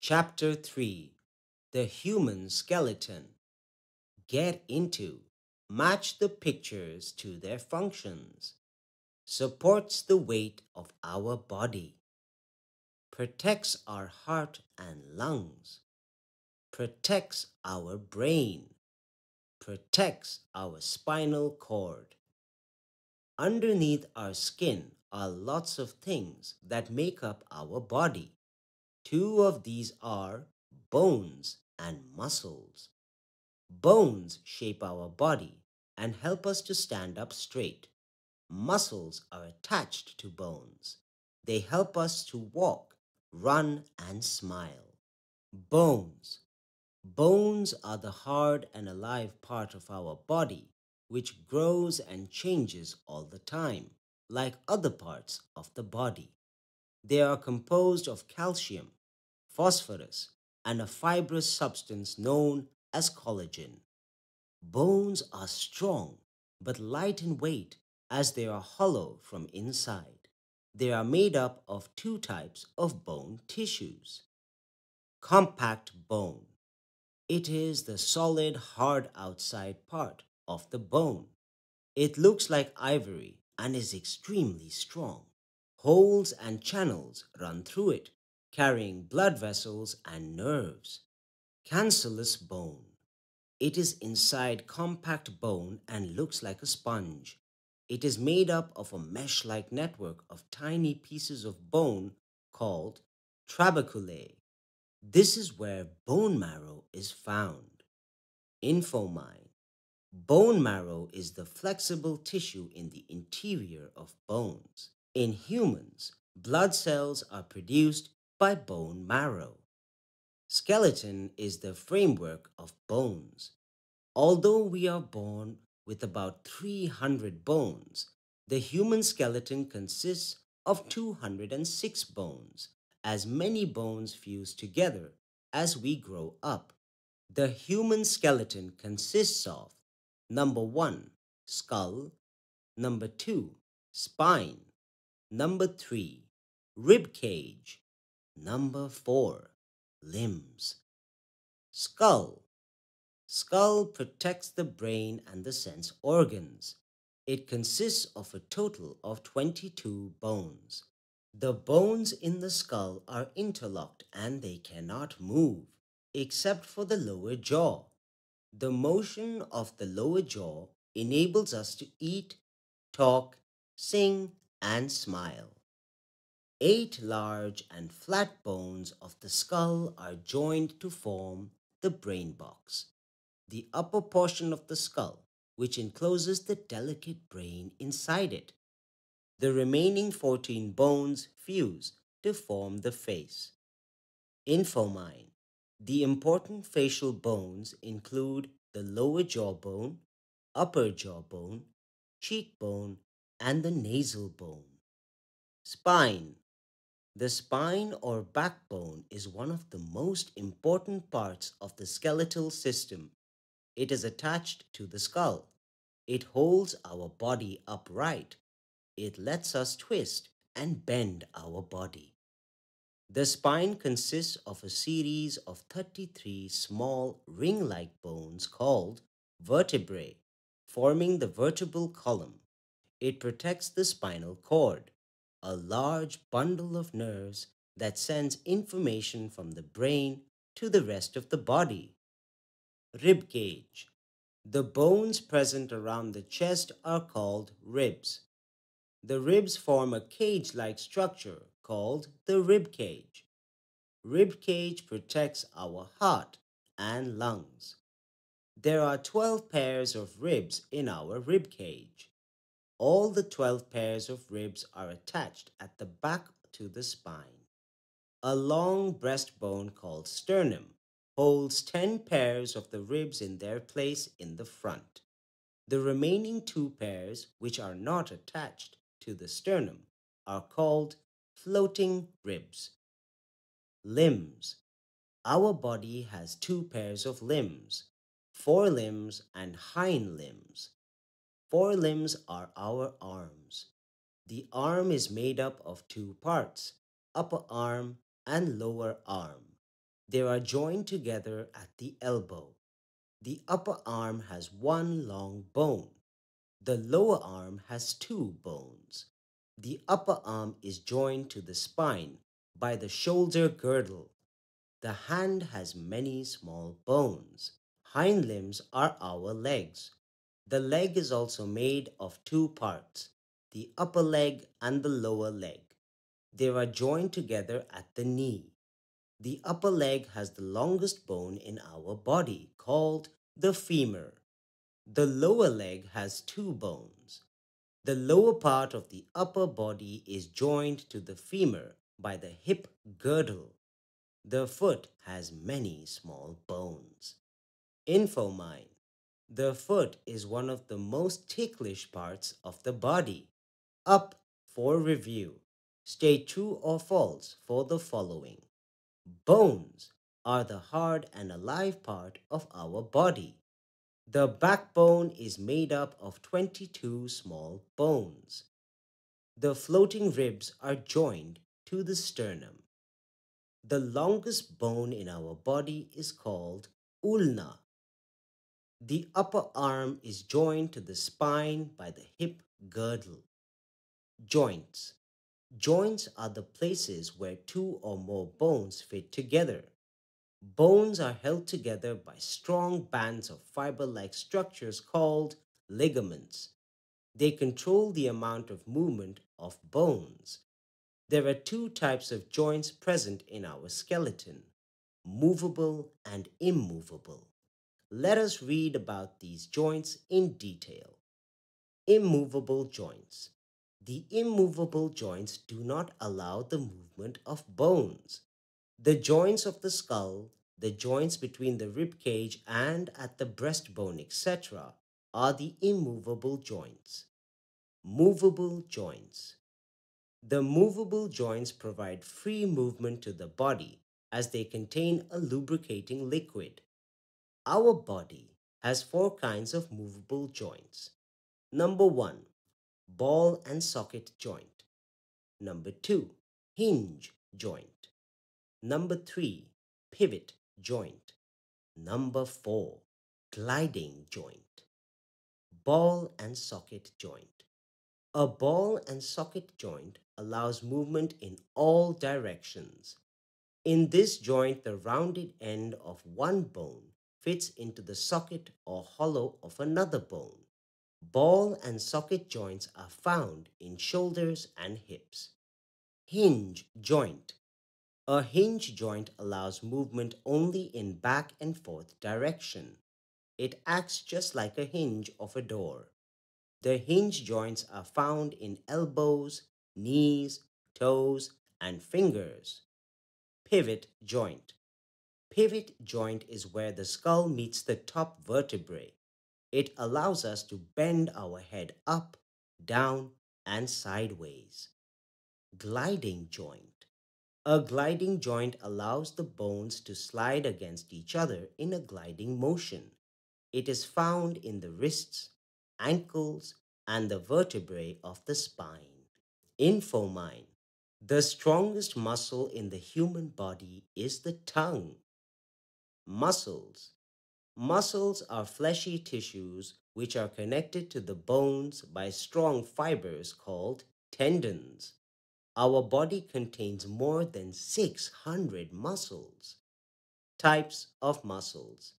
Chapter 3 The Human Skeleton. Get into, match the pictures to their functions, supports the weight of our body, protects our heart and lungs, protects our brain, protects our spinal cord. Underneath our skin are lots of things that make up our body. Two of these are bones and muscles. Bones shape our body and help us to stand up straight. Muscles are attached to bones. They help us to walk, run, and smile. Bones. Bones are the hard and alive part of our body which grows and changes all the time, like other parts of the body. They are composed of calcium, phosphorus, and a fibrous substance known as collagen. Bones are strong but light in weight as they are hollow from inside. They are made up of two types of bone tissues. Compact bone. It is the solid, hard outside part of the bone. It looks like ivory and is extremely strong. Holes and channels run through it, carrying blood vessels and nerves. Cancellous bone. It is inside compact bone and looks like a sponge. It is made up of a mesh-like network of tiny pieces of bone called trabeculae. This is where bone marrow is found. Infomine. Bone marrow is the flexible tissue in the interior of bones. In humans, blood cells are produced by bone marrow. Skeleton is the framework of bones. Although we are born with about 300 bones, the human skeleton consists of 206 bones, as many bones fuse together as we grow up. The human skeleton consists of number 1, skull, number 2, spine, number 3, rib cage, Number 4. Limbs. Skull. Skull protects the brain and the sense organs. It consists of a total of 22 bones. The bones in the skull are interlocked and they cannot move, except for the lower jaw. The motion of the lower jaw enables us to eat, talk, sing, and smile. Eight large and flat bones of the skull are joined to form the brain box, the upper portion of the skull, which encloses the delicate brain inside it. The remaining 14 bones fuse to form the face. Infomine. The important facial bones include the lower jawbone, upper jawbone, cheekbone, and the nasal bone. Spine the spine or backbone is one of the most important parts of the skeletal system. It is attached to the skull. It holds our body upright. It lets us twist and bend our body. The spine consists of a series of 33 small ring-like bones called vertebrae, forming the vertebral column. It protects the spinal cord a large bundle of nerves that sends information from the brain to the rest of the body. Rib cage. The bones present around the chest are called ribs. The ribs form a cage-like structure called the rib cage. Rib cage protects our heart and lungs. There are 12 pairs of ribs in our rib cage. All the 12 pairs of ribs are attached at the back to the spine. A long breastbone called sternum holds 10 pairs of the ribs in their place in the front. The remaining two pairs, which are not attached to the sternum, are called floating ribs. Limbs. Our body has two pairs of limbs, forelimbs and hind limbs. Forelimbs are our arms. The arm is made up of two parts, upper arm and lower arm. They are joined together at the elbow. The upper arm has one long bone. The lower arm has two bones. The upper arm is joined to the spine by the shoulder girdle. The hand has many small bones. Hind limbs are our legs. The leg is also made of two parts, the upper leg and the lower leg. They are joined together at the knee. The upper leg has the longest bone in our body called the femur. The lower leg has two bones. The lower part of the upper body is joined to the femur by the hip girdle. The foot has many small bones. Infomine. The foot is one of the most ticklish parts of the body. Up for review. State true or false for the following. Bones are the hard and alive part of our body. The backbone is made up of 22 small bones. The floating ribs are joined to the sternum. The longest bone in our body is called ulna. The upper arm is joined to the spine by the hip girdle. Joints. Joints are the places where two or more bones fit together. Bones are held together by strong bands of fiber-like structures called ligaments. They control the amount of movement of bones. There are two types of joints present in our skeleton, movable and immovable. Let us read about these joints in detail. Immovable joints. The immovable joints do not allow the movement of bones. The joints of the skull, the joints between the rib cage and at the breastbone, etc., are the immovable joints. Movable joints. The movable joints provide free movement to the body as they contain a lubricating liquid. Our body has four kinds of movable joints. Number one, ball and socket joint. Number two, hinge joint. Number three, pivot joint. Number four, gliding joint. Ball and socket joint. A ball and socket joint allows movement in all directions. In this joint, the rounded end of one bone fits into the socket or hollow of another bone. Ball and socket joints are found in shoulders and hips. Hinge joint. A hinge joint allows movement only in back and forth direction. It acts just like a hinge of a door. The hinge joints are found in elbows, knees, toes, and fingers. Pivot joint. Pivot joint is where the skull meets the top vertebrae. It allows us to bend our head up, down, and sideways. Gliding joint. A gliding joint allows the bones to slide against each other in a gliding motion. It is found in the wrists, ankles, and the vertebrae of the spine. Infomine. The strongest muscle in the human body is the tongue. Muscles. Muscles are fleshy tissues which are connected to the bones by strong fibers called tendons. Our body contains more than 600 muscles. Types of muscles.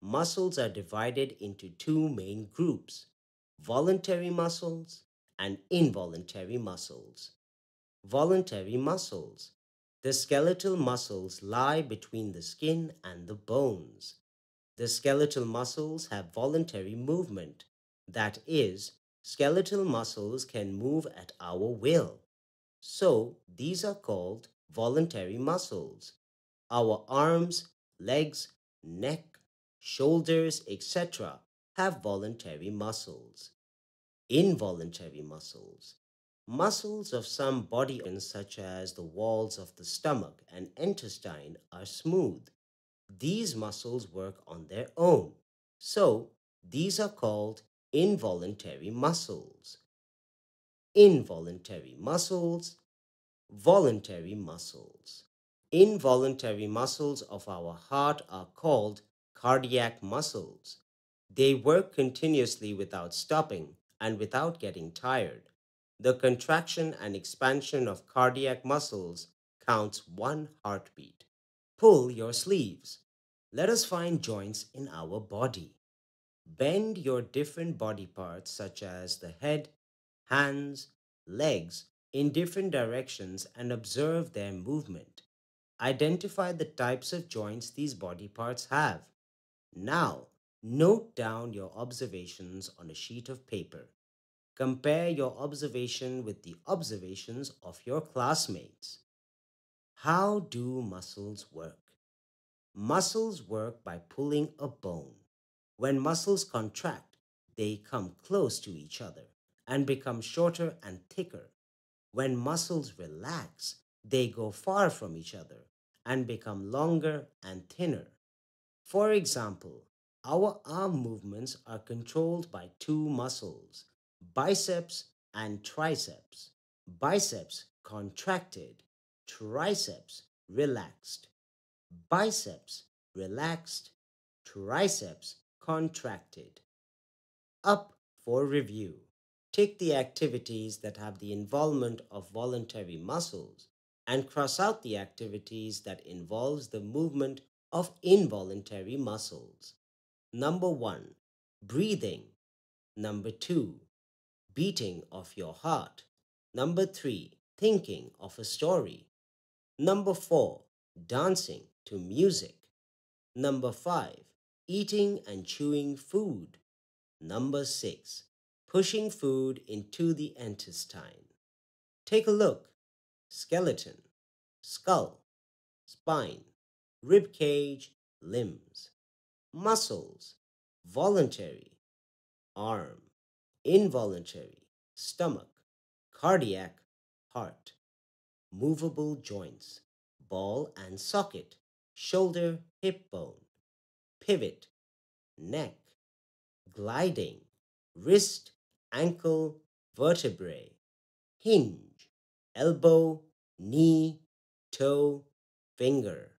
Muscles are divided into two main groups, voluntary muscles and involuntary muscles. Voluntary muscles. The skeletal muscles lie between the skin and the bones. The skeletal muscles have voluntary movement. That is, skeletal muscles can move at our will. So, these are called voluntary muscles. Our arms, legs, neck, shoulders, etc. have voluntary muscles. Involuntary muscles. Muscles of some body organs, such as the walls of the stomach and intestine, are smooth. These muscles work on their own. So, these are called involuntary muscles. Involuntary muscles, voluntary muscles. Involuntary muscles of our heart are called cardiac muscles. They work continuously without stopping and without getting tired. The contraction and expansion of cardiac muscles counts one heartbeat. Pull your sleeves. Let us find joints in our body. Bend your different body parts, such as the head, hands, legs, in different directions and observe their movement. Identify the types of joints these body parts have. Now, note down your observations on a sheet of paper. Compare your observation with the observations of your classmates. How do muscles work? Muscles work by pulling a bone. When muscles contract, they come close to each other and become shorter and thicker. When muscles relax, they go far from each other and become longer and thinner. For example, our arm movements are controlled by two muscles, biceps and triceps. Biceps contracted, triceps relaxed. Biceps relaxed, triceps contracted. Up for review. Take the activities that have the involvement of voluntary muscles and cross out the activities that involves the movement of involuntary muscles. Number 1. Breathing. Number 2. Beating of your heart. Number 3. Thinking of a story. Number 4. Dancing to music. Number 5. Eating and chewing food. Number 6. Pushing food into the intestine. Take a look skeleton, skull, spine, rib cage, limbs, muscles, voluntary, arm, involuntary, stomach, cardiac, heart, movable joints, ball and socket, shoulder, hip bone, pivot, neck, gliding, wrist, ankle, vertebrae, hinge, elbow, knee, toe, finger.